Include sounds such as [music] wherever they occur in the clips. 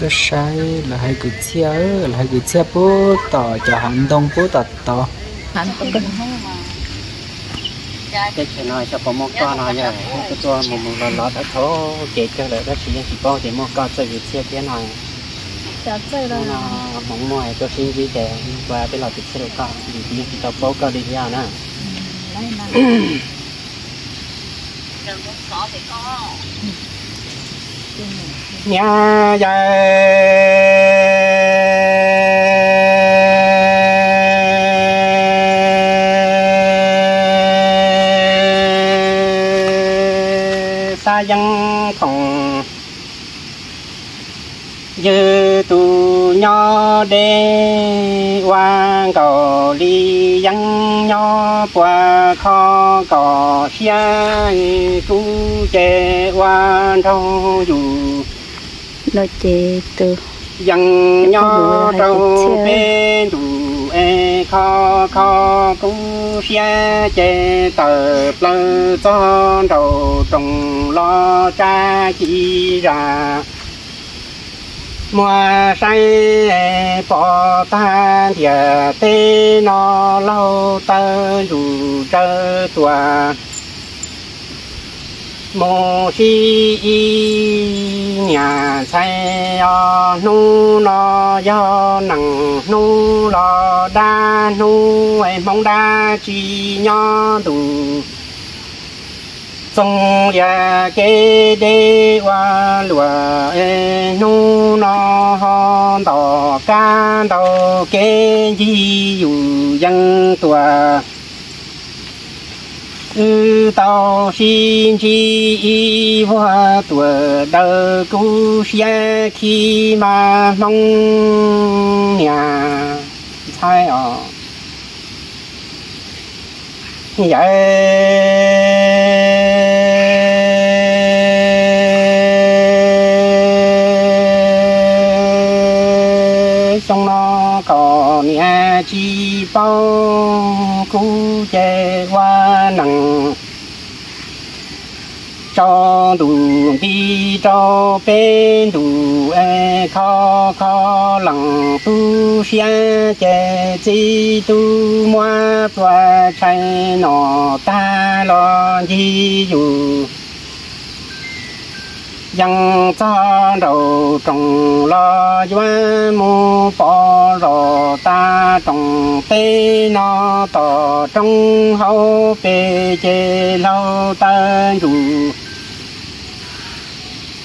tôi sai là hai cái chia là hai cái chia bố tỏ cho hành động bố tỏ tỏ hắn có cần. Cái chuyện này cho bọn mông con nói vậy cái ตัว một một lần lót đã thố kể cho lại chỉ chỉ bao thì mông con sẽ bị chia cái này. Chơi nó mong mỏi tôi xin gì để qua cái lọt thì sẽ được con thì chỉ chỉ tao bố con đi ra nè. [coughs] Lấy mà nhà dài. Xa dân phòng. Dư tù nho đê qua cầu ly qua kho cò xia tu chê quan thâu dù. Nó chế từ dân nho trâu bê đủ e kho kho cú xia chê tờ plơ cho đầu trồng lo cha chi ra mùa say, bỏ ta thìa tê nó lâu tơ dù trơ tòa mô si y, nhà say, o nu nó do nặng nu lo đa nu ai mong đa chi nho đủ sông ya kê đê wa lùa e nu no hon tò ca tò kê di yu dân tòa ư tao xin chi y hoa tuổi đờ cú xe khi mà mong nhà sai ở vậy trong nó có nhà chi bao cú chè hoa nặng. Cho đủ đi, cho bên đủ e khó khó lặng tu xe chè chi tu mua tòa chạy nọ ta lo gì dù dân cho đầu trồng lo doa mu bỏ rò ta trồng tê nó tỏ trong hậu bề chê lâu ta dù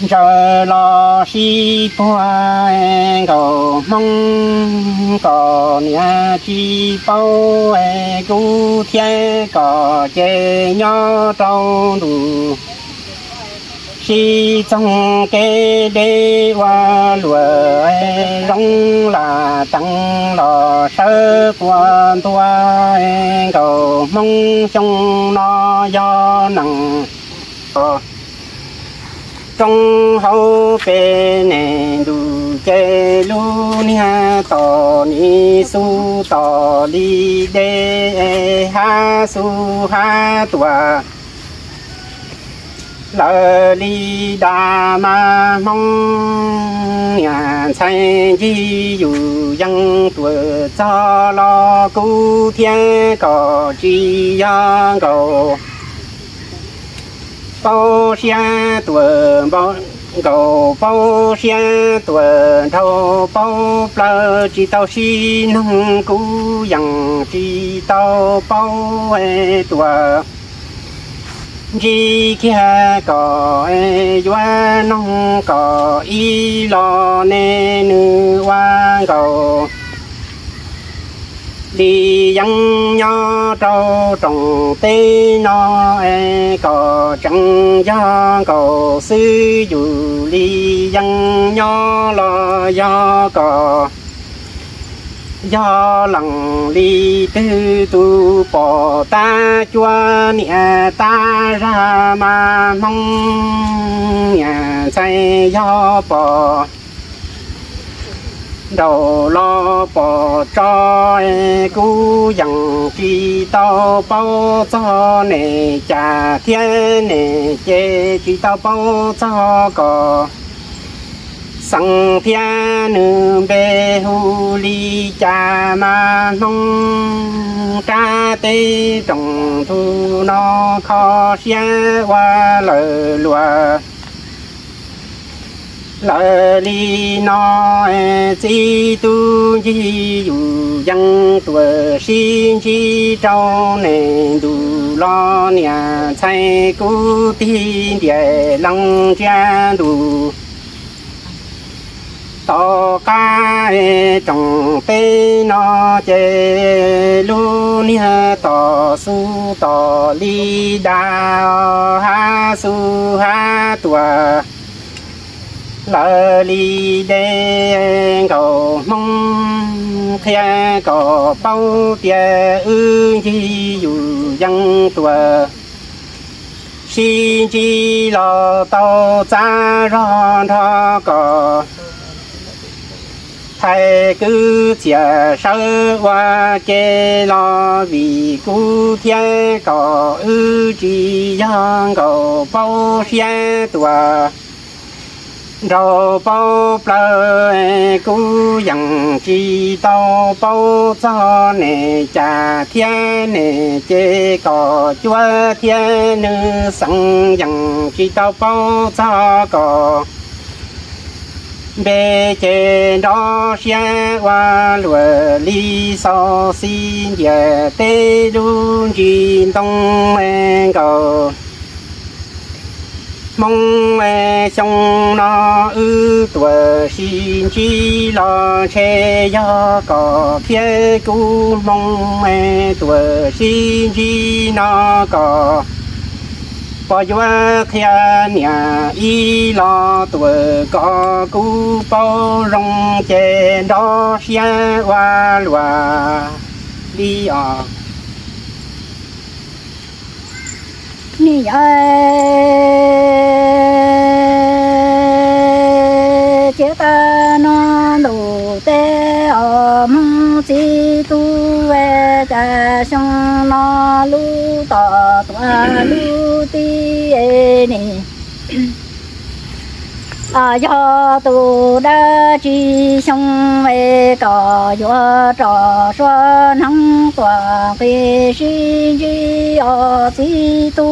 giờ lo si qua em cầu mong cò nhà chi bao em cú thiên cò chê nhỏ trong đủ khi trong cái đê hoa lùa rong là trắng lò sơ quan tua cầu mong trong nó do nặng. Trong hậu bề nè đủ chê lu ni ha, tò ni su, tò đi đê e ha su ha tòa lờ li đà ma mong nhà say di dù dân tuổi cho lo cứu thiên có chi yang cầu bao xe tuổi bao cầu bao xe tuổi thâu bao bờ chỉ tao xi nông cú chỉ tao bao ai tuổi chỉ kia có e doa nong, có y lo nê nữ hoa cầu đi dân nho trâu trồng tê nó e có chẳng do cầu sư dù. Đi dân nho lo do cầu do lặng đi tư tu bỏ ta chua nè ta ra mà mong nhà say do bỏ. Đầu lo bỏ cho e cú dặn kỳ tao bao cho nè cha thiên nè chê kỳ tao bao cho có sang thia nữ bê hu li cha na nông ca tê trồng thu nó khó xia qua lờ lùa. Lờ li nó e chi tu chi dù dân tuổi xin chi trâu nè đủ lo nhà thay cú tin địa lăng cha đủ ca trồng tê nó chê lu ni ha tò su tò li da ha su ha tua. Lơ li đê cầu mong khe cầu bao tia ư chi dù dân tua. Xin chi lo tàu cha ron tho cò thầy cứ chia sơ qua kê lo vì cú thiên có ư chỉ giang có bao xe tùa. Rau bao bờ e cú dặn chỉ tao bao cho nè cha thiên nè chê có chúa thiên nữ sẵn dặn chỉ tao bao cho có bê chê đó xe qua lùa li so xin địa tê run chi tông men cầu mong mẹ trong nó ư tuổi xin chi lo che do có phía cũ mong mẹ tuổi xin chi nó có bỏ vô khía nhà y lo tuổi có cú bao rong chè đó xe qua lùa đi à ni ai chế ta nó đủ tê ở mong chi tu về cha xong nó lu tỏ tòa lu ti ê nì à do tu đa chi xong về cỏ gió trò xóa nắng tòa về si chi ở si tu,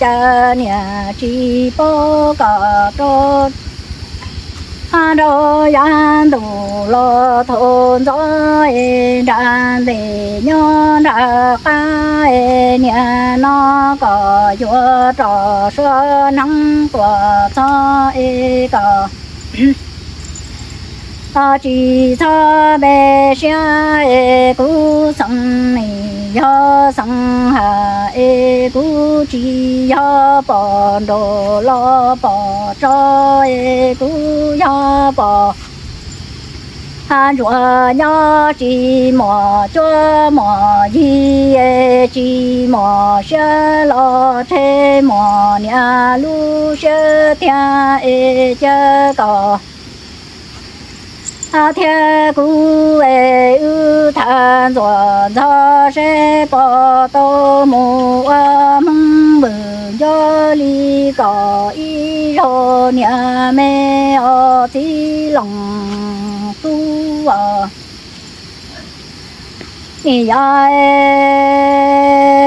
cha nhà chi bó cỏ trò đô yan đủ lo thôn gió đàn để nhon ra nhà nó có chúa trò sơ nắng của cho e có ta chỉ cho bé xe e cú sống này yo sang ha e gu chi yo bỏ do lo bỏ cho e gu yo bỏ han rùa nhỏ chi mò cho mò e chi mò sơ lo thế mò nhà lu sơ tia e chơ cò a thiên cú ê ư than gió gió sẽ bỏ tô mù a mong bự gió li có y rô nhà mẹ ở tí lòng tu à ni ya chế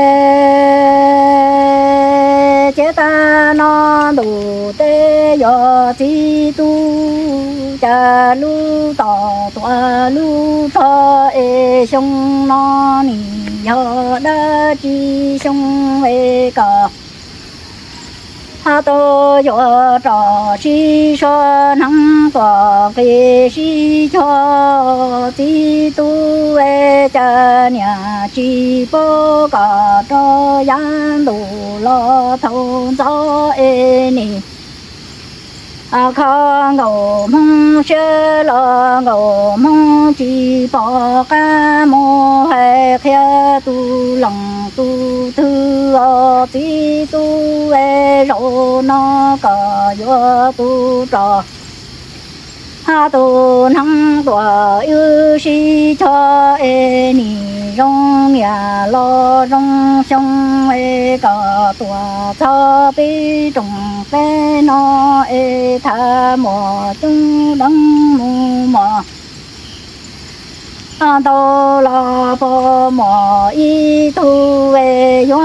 lu tỏ tòa lu thọ e sông nó nì yo đa chi sông e cả ha tô yo trò chi so năng tòa về chi cho ti tu e cha nhà chi bố cả cho yan đủ lo thâu gió e nì. Ờ, khó ngầu mong sơ lo ngầu mong chi bỏ ca mô hệ khía tu lòng tu thư ở tí tu e rô nó cờ vô tu trò. Ha tu năng tua ưu si cho e ni rong nhà lo rong sông ê cờ tua cho bi trùng pe no ê tha mò chung đăng mù mò đô lo bò mò y tu về yo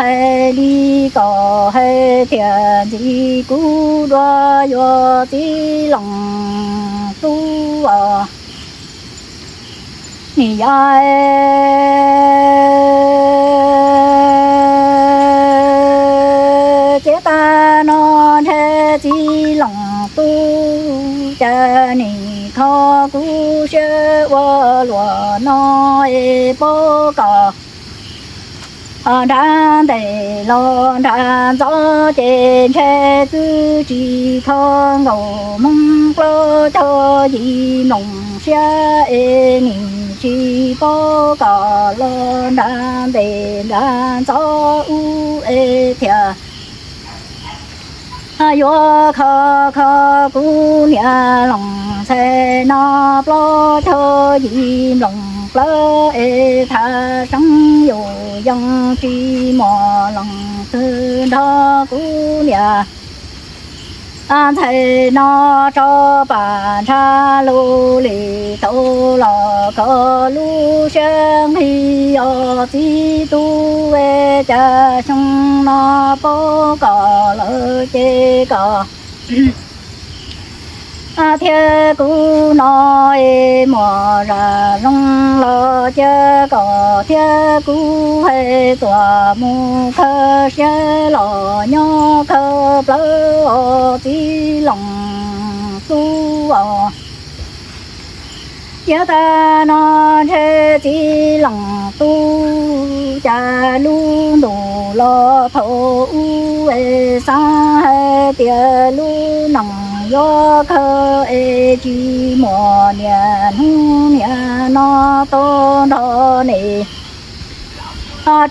hê đi cò hê thiền di cú đoa yo tí lòng tu à ni ai? Chế ta nó thế chi lòng tu, cha nì khó cú sơ wo lúa nói bố cò. Ờ, đã để lo, đã rõ trên xe tư chỉ thơ ngầu mong lo cho gì nồng xe ê nhìn chỉ có cả lo đã để đã rõ u ê thiệt à, yo kha kha cu nhà lòng, xe nó lo cho gì lòng plo ê tha sang dù yang chi mò lòng tư đó cú nhà an thầy nó cho bà cha lu lì tô lò có lu sang hi ở tí tu về cha sông nó bố cò lỡ chê cò. [clears throat] à, thế cú nói mò ra rong lo chớ có. Thế cú hay tòa mu khơ xe lò nhó khơ plơ tí lòng tu ở nhớ ta nó thế chỉ lòng tu cha lu đủ lo thổ e sa he tia lu nòng yo khơ e chi mò nia nu nia nó to đó nè.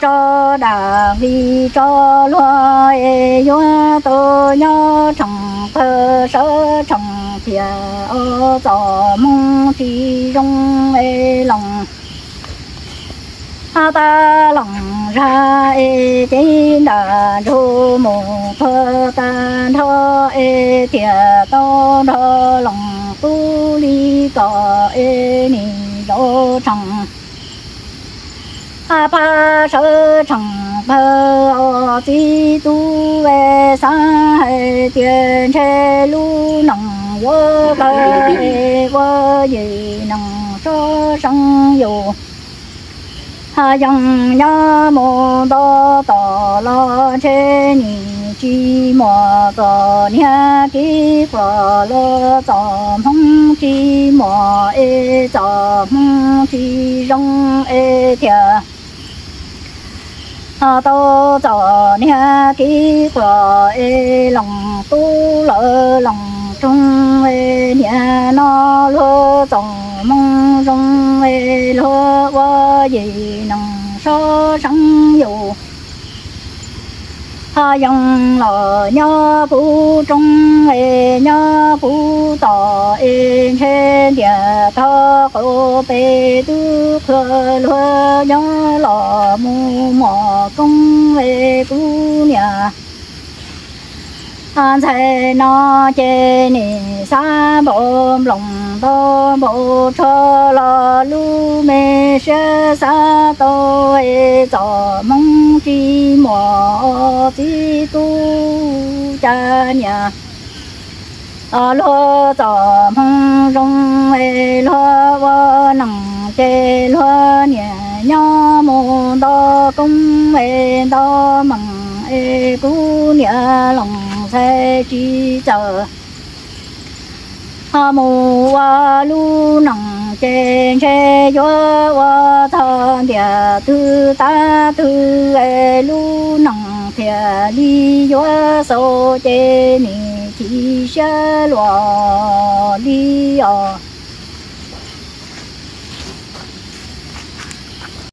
Cho đà vi, cho lo e yo to nhớ trong thơ sơ trong thìa, ô, tò mong chi rong e lòng ta lòng ra e chế đà đô mù thơ ta thơ e thìa to thơ lòng tu li cò e ni đô chẳng a pa sơ chẳng phơ ô chi tu về sa hệ tiền che lu nòng yo cơ e vô gì nòng sơ sang yo yang ya mo do to lo che ni chi mo to nia ki pro lo to mong chi mo e to mong chi rong e thia à tô cho nia kí quả ê lòng tu lỡ lòng trung e ê nia nó lô tổng mong rong ê lô wa gì nòng so sang dù ha dòng lò nhớ phú trung ê nhớ phú tỏ ê trên địa thơ cổ bê tư khờ lúa nhớ lò mù mò công ê cú nhà Ờ, an thầy nó chê nì sa bộ lòng to bộ cho lo lu mê sơ sa to e cho mong chi mò chi tu cha nhà. Ờ, A lo cho mong rong e lo wa nặng chê lo nhà nhớ mô đo công e đo măng e cú nhà lòng thế chi chờ. Hà mù wa lu nằng trên xe gió wa thân địa tư ta tư e lu nằng thiệt li gió so chê ni chi xe lo li yo